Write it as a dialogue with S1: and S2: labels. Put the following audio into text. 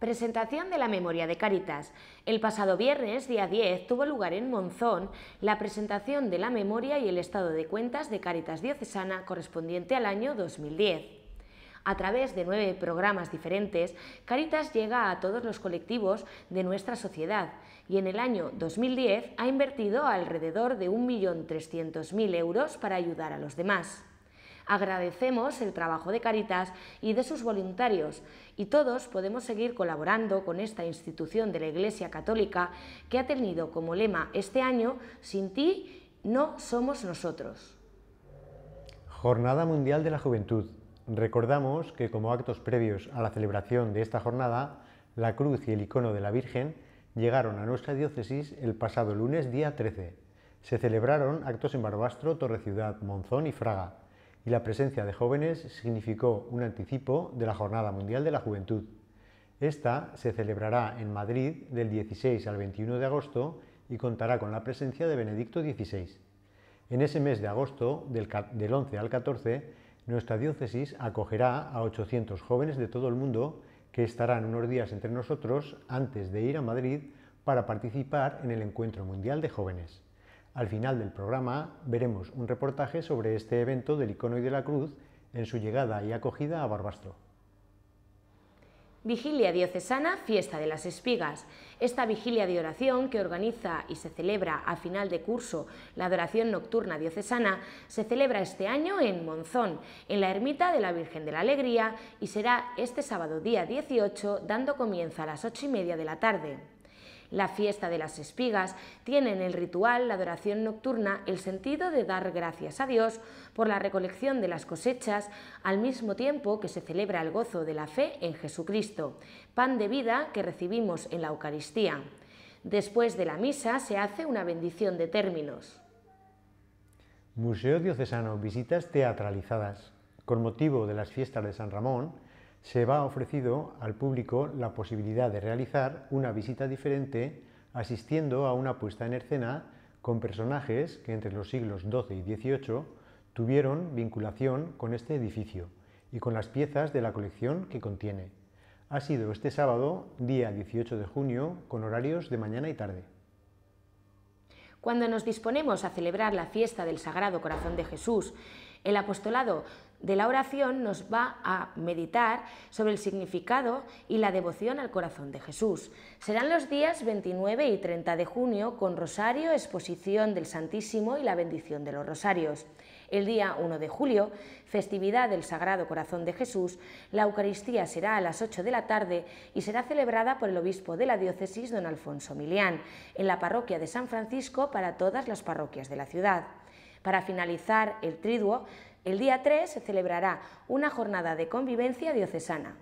S1: Presentación de la memoria de Cáritas. El pasado viernes, día 10, tuvo lugar en Monzón la presentación de la memoria y el estado de cuentas de Cáritas Diocesana correspondiente al año 2010. A través de nueve programas diferentes, Caritas llega a todos los colectivos de nuestra sociedad y en el año 2010 ha invertido alrededor de 1.300.000 euros para ayudar a los demás. Agradecemos el trabajo de Caritas y de sus voluntarios y todos podemos seguir colaborando con esta institución de la Iglesia Católica que ha tenido como lema este año Sin ti no somos nosotros.
S2: Jornada Mundial de la Juventud. Recordamos que como actos previos a la celebración de esta jornada, la cruz y el icono de la Virgen llegaron a nuestra diócesis el pasado lunes día 13. Se celebraron actos en Barbastro, Torreciudad, Monzón y Fraga y la presencia de jóvenes significó un anticipo de la Jornada Mundial de la Juventud. Esta se celebrará en Madrid del 16 al 21 de agosto y contará con la presencia de Benedicto XVI. En ese mes de agosto, del 11 al 14, nuestra diócesis acogerá a 800 jóvenes de todo el mundo que estarán unos días entre nosotros antes de ir a Madrid para participar en el Encuentro Mundial de Jóvenes. Al final del programa veremos un reportaje sobre este evento del icono y de la cruz en su llegada y acogida a Barbastro.
S1: Vigilia Diocesana, Fiesta de las Espigas. Esta vigilia de oración que organiza y se celebra a final de curso la adoración nocturna diocesana se celebra este año en Monzón, en la ermita de la Virgen de la Alegría y será este sábado día 18 dando comienzo a las ocho y media de la tarde. La fiesta de las espigas tiene en el ritual, la adoración nocturna, el sentido de dar gracias a Dios por la recolección de las cosechas, al mismo tiempo que se celebra el gozo de la fe en Jesucristo, pan de vida que recibimos en la Eucaristía. Después de la misa se hace una bendición de términos.
S2: Museo Diocesano, visitas teatralizadas. Con motivo de las fiestas de San Ramón, se va ofrecido al público la posibilidad de realizar una visita diferente asistiendo a una puesta en escena con personajes que entre los siglos XII y XVIII tuvieron vinculación con este edificio y con las piezas de la colección que contiene. Ha sido este sábado, día 18 de junio, con horarios de mañana y tarde.
S1: Cuando nos disponemos a celebrar la fiesta del Sagrado Corazón de Jesús, el apostolado de la oración nos va a meditar sobre el significado y la devoción al corazón de Jesús. Serán los días 29 y 30 de junio con rosario, exposición del Santísimo y la bendición de los rosarios. El día 1 de julio, festividad del Sagrado Corazón de Jesús, la Eucaristía será a las 8 de la tarde y será celebrada por el obispo de la diócesis, don Alfonso Milián, en la parroquia de San Francisco para todas las parroquias de la ciudad. Para finalizar el triduo, el día 3 se celebrará una jornada de convivencia diocesana.